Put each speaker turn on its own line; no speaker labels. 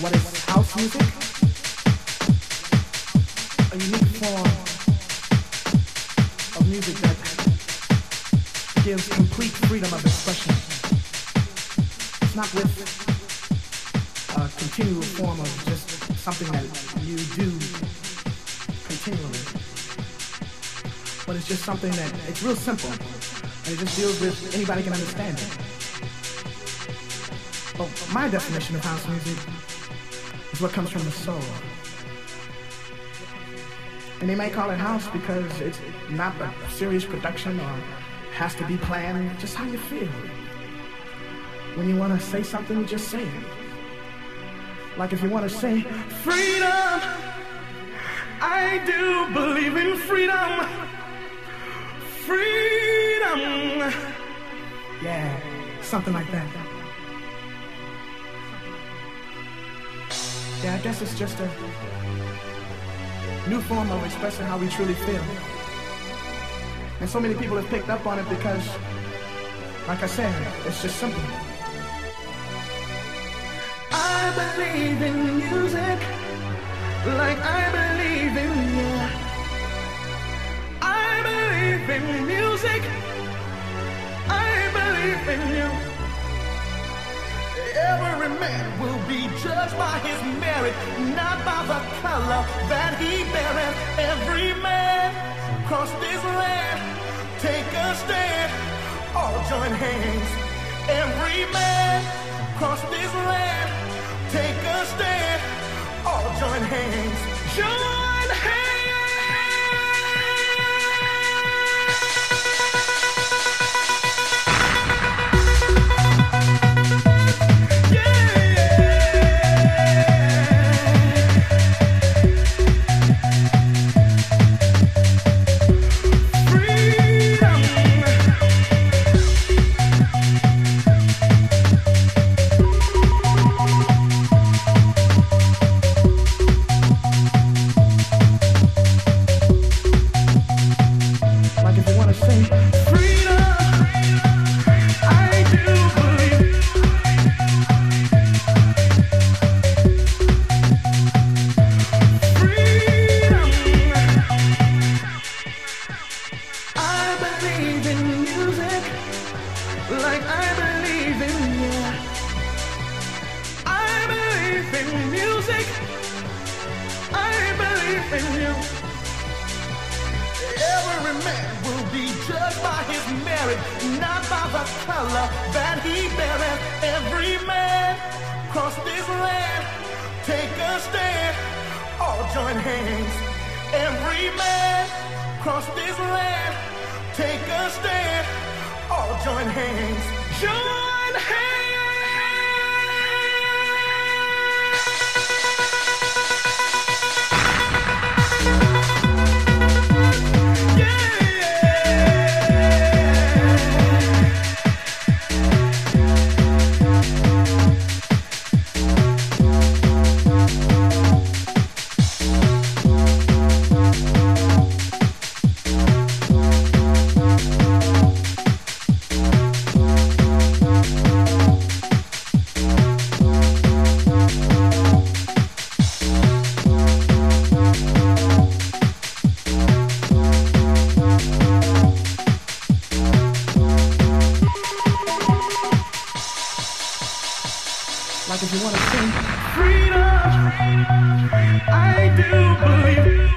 what is house music? A unique form of music that gives complete freedom of expression. It's not with a continual form of just something that you do continually. But it's just something that, it's real simple. And it just deals with, anybody can understand it. But my definition of house music is what comes from the soul. And they may call it house because it's not a serious production or has to be planned, just how you feel. When you want to say something, just say it. Like if you want to say, freedom, I do believe in freedom. Freedom. Yeah, something like that. Yeah, I guess it's just a new form of expressing how we truly feel. And so many people have picked up on it because, like I said, it's just simple. I believe in music like I believe Every man will be judged by his merit, not by the color that he beareth. Every man across this land, take a stand, all join hands. Every man across this land, take a stand, all join hands. Join Every man will be judged by his merit, not by the color that he beareth. Every man cross this land, take a stand, all join hands. Every man cross this land, take a stand, all join hands. Join hands. Like if you want to sing freedom, I do believe.